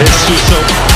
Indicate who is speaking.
Speaker 1: It's too so.